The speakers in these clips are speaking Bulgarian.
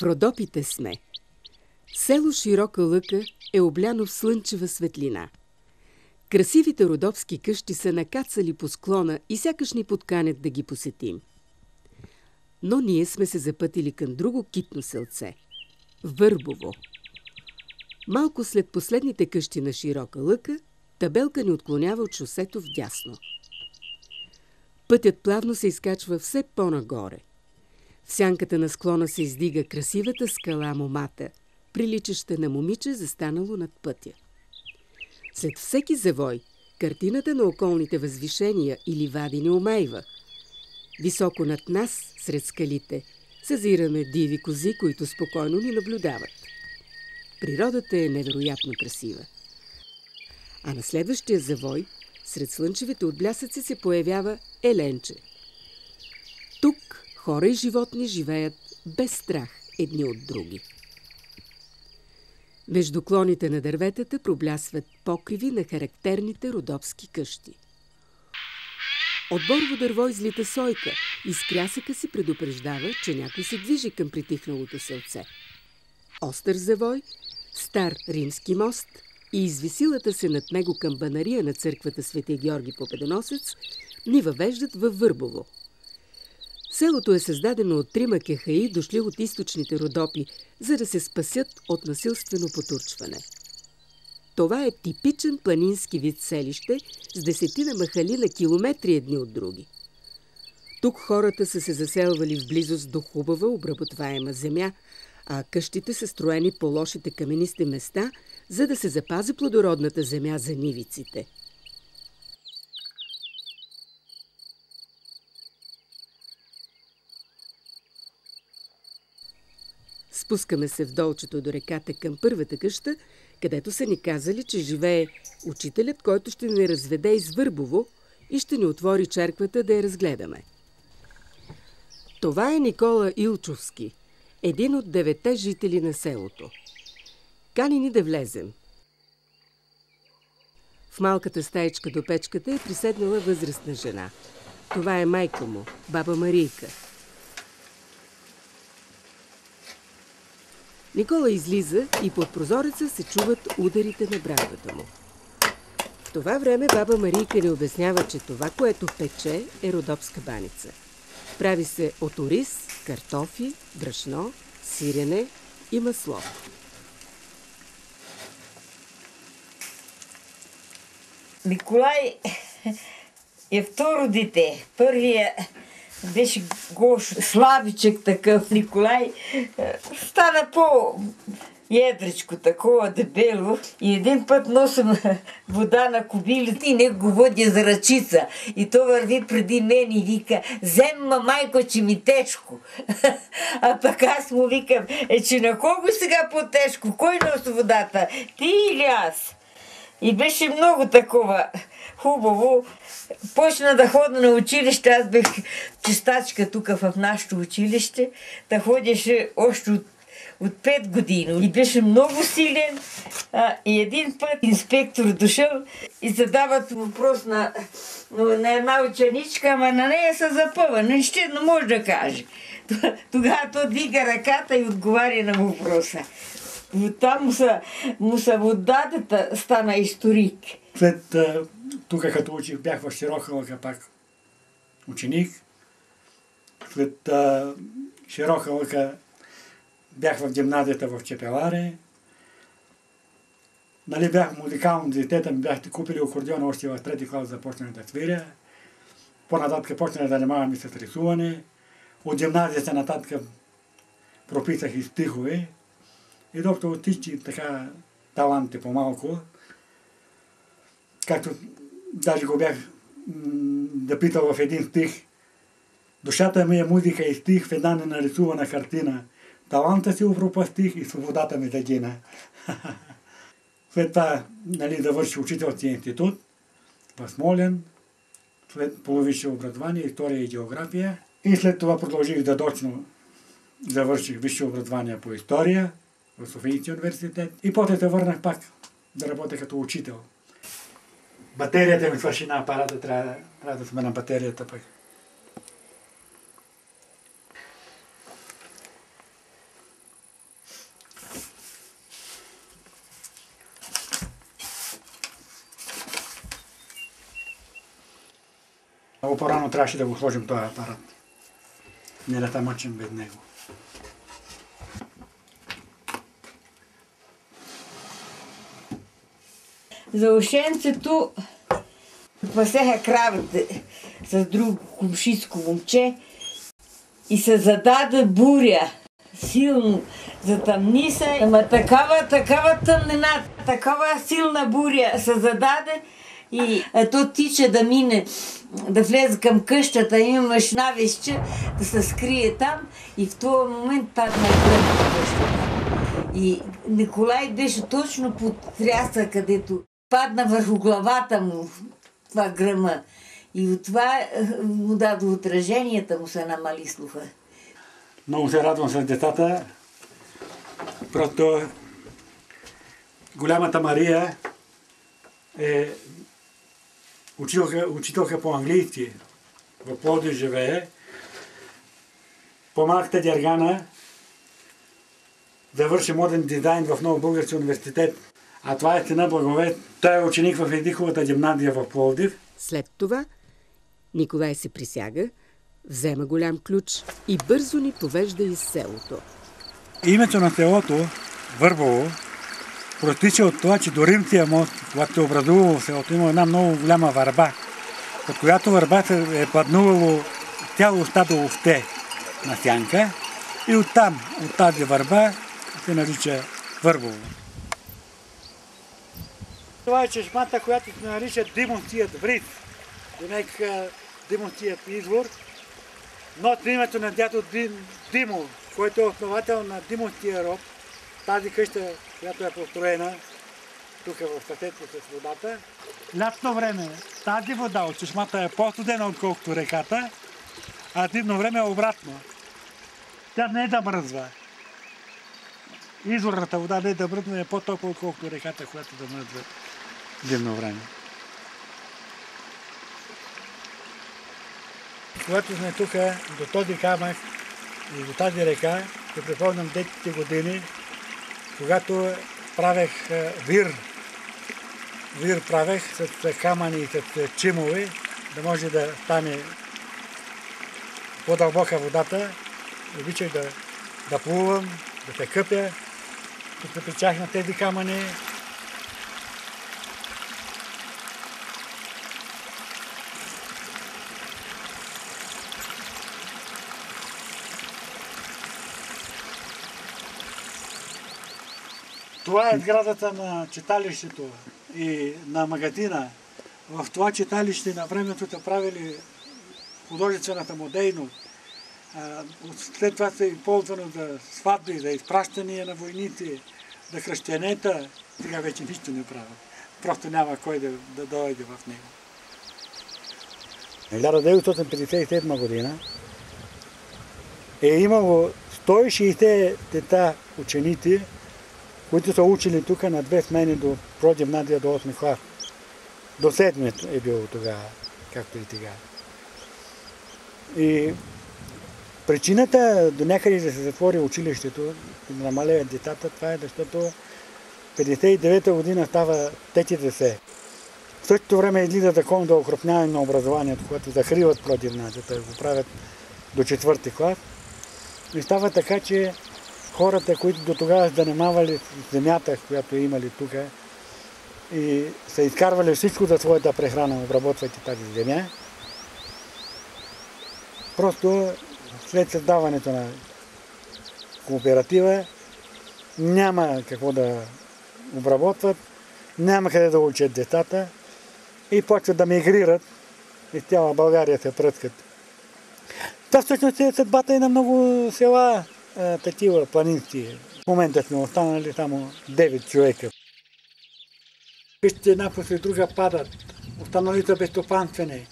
В Родопите сме. Село Широка лъка е обляно в слънчева светлина. Красивите родопски къщи са накацали по склона и сякаш ни подканят да ги посетим. Но ние сме се запътили към друго китно селце – Върбово. Малко след последните къщи на Широка лъка, табелка ни отклонява от шосето в дясно. Пътят плавно се изкачва все по-нагоре. Сянката на склона се издига красивата скала Момата, приличаща на момиче, застанало над пътя. След всеки завой, картината на околните възвишения или вади не омейва. Високо над нас, сред скалите, съзираме диви кози, които спокойно ни наблюдават. Природата е невероятно красива. А на следващия завой, сред слънчевите отблясъци се появява Еленче. Тук хора и животни живеят без страх едни от други. Между клоните на дърветата проблясват покриви на характерните родопски къщи. От борво дърво излита сойка и с крясъка се предупреждава, че някой се движи към притихналото селце. Остър завой, стар римски мост и извисилата се над него камбанария на църквата Свети Георги Победоносец ни въвеждат във Върбово – Селото е създадено от трима кехаи, дошли от източните родопи, за да се спасят от насилствено потурчване. Това е типичен планински вид селище с десетина махали на километри едни от други. Тук хората са се заселвали в близост до хубава обработваема земя, а къщите са строени по лошите каменисти места, за да се запази плодородната земя за нивиците – Спускаме се в долчето до реката към първата къща, където са ни казали, че живее учителят, който ще ни разведе из Върбово и ще ни отвори черквата да я разгледаме. Това е Никола Илчовски, един от девете жители на селото. Кани ни да влезем. В малката стаечка до печката е приседнала възрастна жена. Това е майка му, баба Марийка – Никола излиза и под прозореца се чуват ударите на брадвата му. В това време баба Марийка ни обяснява, че това, което пече, е родопска баница. Прави се от ориз, картофи, брашно, сирене и масло. Николай е второ дете. Първият беше Гошо, слабичък такъв, Николай, е, стана по едричко, такова дебело. И един път носим вода на кобилите и не го водя за ръчица. И то върви преди мен и вика, вземма майко, че ми тежко. А пък аз му викам, е, че на кого сега по-тежко? Кой носи водата? Ти или аз? И беше много такова хубаво. Почна да ходя на училище. Аз бех чистачка тук в нашето училище. Да ходеше още от от 5 години. И беше много силен. А, и един път инспектор дошъл и задават въпрос на, на една ученичка, ама на нея се запъва. Нищо не може да каже. Тогава то дига ръката и отговаря на въпроса. Там му са, му са водата стана историк. След тук като учих бях в Широха пак ученик. След а, Широха лъка бях в гимназията в Чепеларе. Нали бях музикално дете, ми бяхте купили акордеон още в трети клас започнах да свиря. По-нататък почнах да занимавам и с рисуване. От гимназията нататък прописах и стихове. И докато отичи така таланти по-малко, както даже го бях да питал в един стих, душата ми е музика и стих в една ненарисувана картина. Таланта си упропастих и свободата ми загина. След това нали, завърши учителския институт в Смолен, след половише образование, история и география. И след това продължих да дочно завърших висше образование по история в Софийския университет и после се върнах пак да работя като учител. Батерията ми свърши на апарата, трябва, трябва да сме на батерията пък. Много по-рано трябваше да го сложим този апарат. Не да мъчим без него. За ушенцето пасеха кравите с друго кумшиско момче и се зададе буря. Силно затъмни се, ама такава, такава тъмнина, такава силна буря се зададе и а, то тича да мине, да влезе към къщата, имаш навеща да се скрие там и в този момент падна къщата. И Николай беше точно под тряса, където падна върху главата му това гръма. И от това е, му даде отраженията му се намали слуха. Много се радвам с децата. Просто голямата Мария е учителка, учителка по английски. В Плоди живее. По-малката Дергана завърши моден дизайн в Нов Български университет. А това е Тина Благовет. Той е ученик в Едиховата гимназия в Пловдив. След това Николай се присяга, взема голям ключ и бързо ни повежда из селото. Името на селото, Върбово, протича от това, че до Римския мост, когато се образувало селото, има една много голяма върба, от която върба се е паднувало цяло стадо овце на сянка и оттам, от тази върба, се нарича Върбово. Това е чешмата, която се нарича Димонският вриз. Демек Димонският извор. Носи името на дядо Дим, Димо, който е основател на Димонския род. Тази къща, която е построена тук в съседство с водата. Лятно време тази вода от чешмата е по-студена, отколкото реката, а зимно време е обратно. Тя не е да мръзва. Изворната вода не е да мръзва, е по-топла, отколкото реката, която да мръзва зимно време. Когато сме тук, до този камък и до тази река, ще припомням детските години, когато правех вир. Вир правех с камъни и с чимови, да може да стане по-дълбока водата. Обичах да, да плувам, да се къпя, да се на тези камъни, Това е сградата на читалището и на магазина. В това читалище на времето са правили художествената му дейност. След това се е за сватби, за изпращания на войници, за хръщенета. Сега вече нищо не правят. Просто няма кой да, да дойде в него. 1957 година е имало 160 дета ученици, които са учили тук на две смени до прогимназия до 8 клас. До 7 е било тогава, както и сега. И причината до някъде да се затвори училището да намалеят децата, това е защото 59-та година става ТТДС. В същото време излиза закон за укрупняване на образованието, което закриват прогимназията, го правят до четвърти клас. И става така, че хората, които до тогава занимавали земята, която имали тук и са изкарвали всичко за своята прехрана, обработвайки тази земя, просто след създаването на кооператива няма какво да обработват, няма къде да учат децата и почват да мигрират и цяла България се пръскат. Това всъщност е съдбата и на много села такива планински. В момента сме останали само 9 човека. Вижте, една после друга падат. Останалите безстопанствени.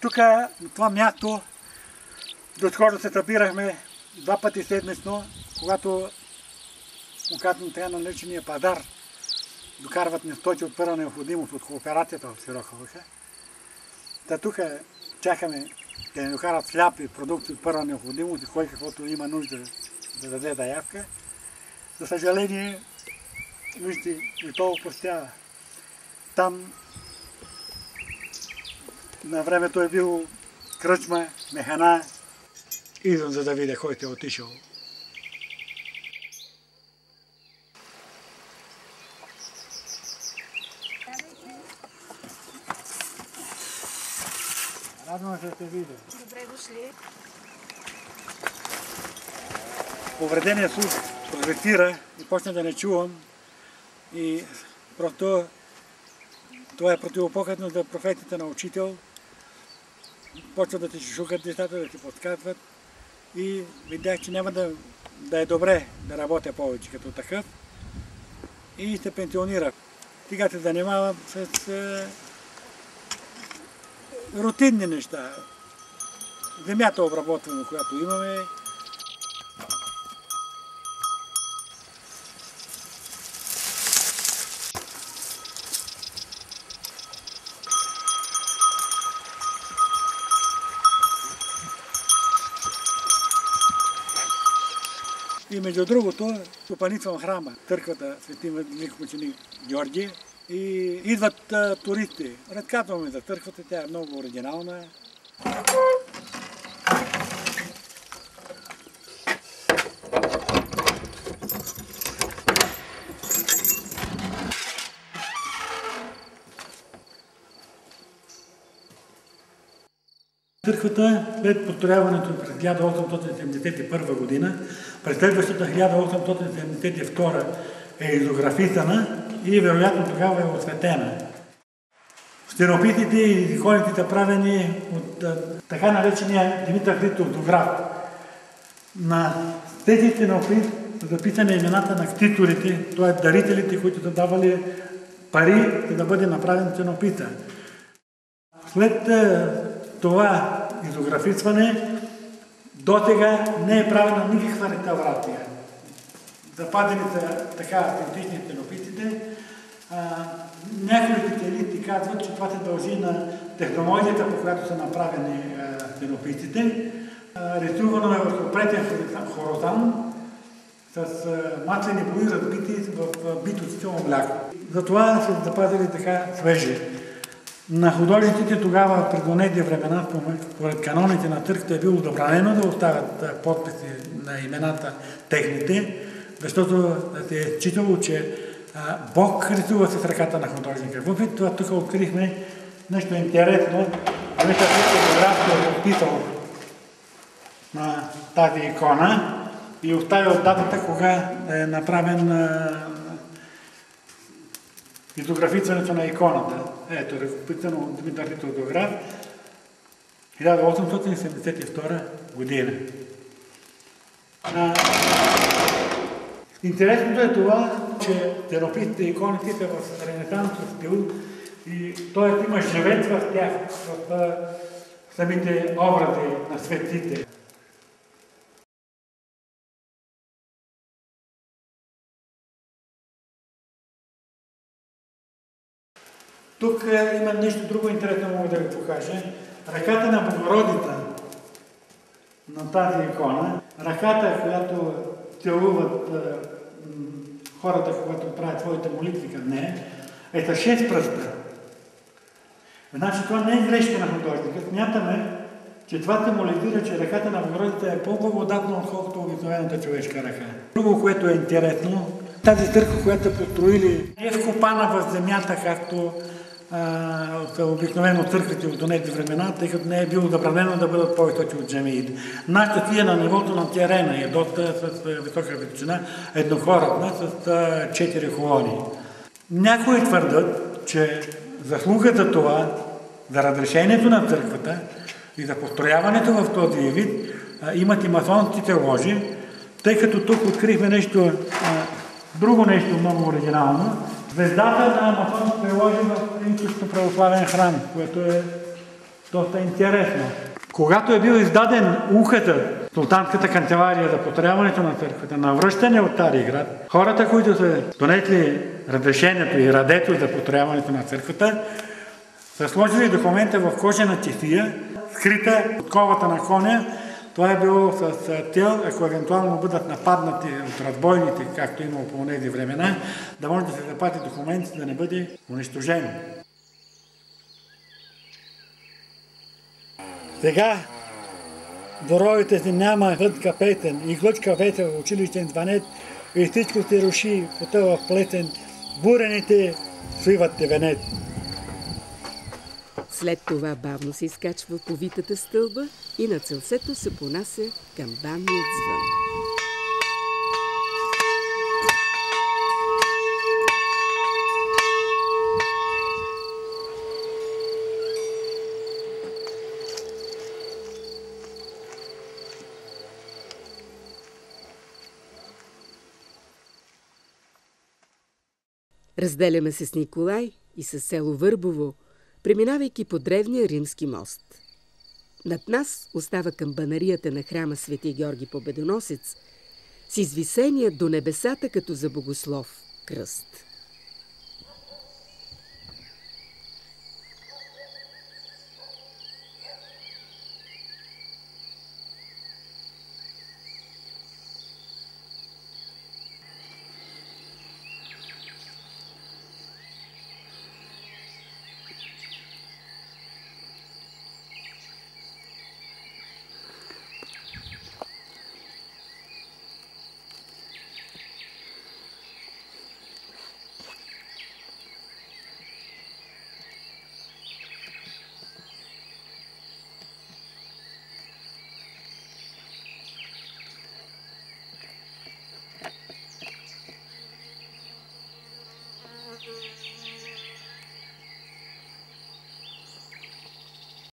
Тук, това място, до скоро се събирахме два пъти седмично, когато му казвам така наречения пазар докарват ни стоки от първа необходимост от кооперацията в Сироха Лъха. Та тук чакаме да ни докарат хляб и продукти от първа необходимост и кой каквото има нужда да даде заявка. За съжаление, вижте, и то опустява. Там на времето е бил кръчма, механа. Идвам за да видя кой е отишъл. Радвам се да те видя. Добре дошли. Повредения слух прогресира и почна да не чувам. И просто това е противопоказно за професията на учител. Почва да ти шукат децата, да ти подсказват. И видях, че няма да, да е добре да работя повече като такъв. И се пенсионирах. Сега се занимавам с е, рутинни неща. Земята обработваме, която имаме. И между другото, стопанисвам храма, църквата Свети Велик ученик Георги. И идват а, туристи. Разказваме за църквата, тя е много оригинална. Църквата след построяването през 1871 година, през следващата 1872 е изографисана и вероятно тогава е осветена. Стенопитите и иконите правени от така наречения Димитър Хритов Дограф. На тези стенопит са записани имената на ктиторите, т.е. дарителите, които са давали пари, за да бъде направен стенопита. След това изографисване до сега не е правена никаква реставрация. Запазени са така автентични стенопитите. Някои специалисти казват, че това се дължи на технологията, по която са направени стенопитите. Рисувано е върху претен хорозан с маслени бои, разбити в бито цветно мляко. Затова са запазили така свежи. На художниците тогава, през онези времена, според каноните на църквата е било забранено да оставят подписи на имената техните, защото се е считало, че Бог рисува с ръката на художника. Въпреки това тук открихме нещо интересно. Вече фотограф е подписал на тази икона и оставил датата, кога е направен изографицането на иконата. Ето, ръкописано от Дмитър Литограф, 1872 година. А, интересното е това, че терапитите и иконите в ренесансов т.е. има живец в тях, в самите образи на светите. Тук е, има нещо друго интересно, мога да ви покажа. Ръката на Богородица на тази икона, ръката, която целуват е, хората, когато правят своите молитви към нея, е с 6 пръста. Значи това не е грешка на художника. Смятаме, че това се молитира, че ръката на Богородица е по-благодатна, отколкото обикновената човешка ръка. Друго, което е интересно, тази църква, която са построили, е вкопана в земята, както а, обикновено църквите от тези времена, тъй като не е било забранено да бъдат по-високи от джамиите. Нашата си е на нивото на терена, е доста с висока величина, еднохоратна, с а, четири колони. Някои твърдат, че заслуга за това, за разрешението на църквата и за построяването в този вид, а, имат и масонските ложи, тъй като тук открихме нещо, а, друго нещо много оригинално, звездата на Амазон се приложи в източно православен храм, което е доста интересно. Когато е бил издаден ухата, султанската канцелария за потребяването на църквата, на връщане от Стария град, хората, които са донесли разрешението и радето за потребяването на църквата, са сложили документа в кожена чифия, скрита от ковата на коня, Това е било с цел, ако евентуално бъдат нападнати от разбойните, както е имало по тези времена, да може да се запази документ, да не бъде унищожен. Сега доровите си няма хътка петен и глъчка ветер в училищен звънет и всичко се руши, потъва в плетен, бурените свиват венец. След това бавно се изкачва по витата стълба и на целсето се понася към банният звън. Разделяме се с Николай и с село Върбово – преминавайки по древния римски мост. Над нас остава камбанарията на храма Свети Георги Победоносец с извисения до небесата като за богослов кръст.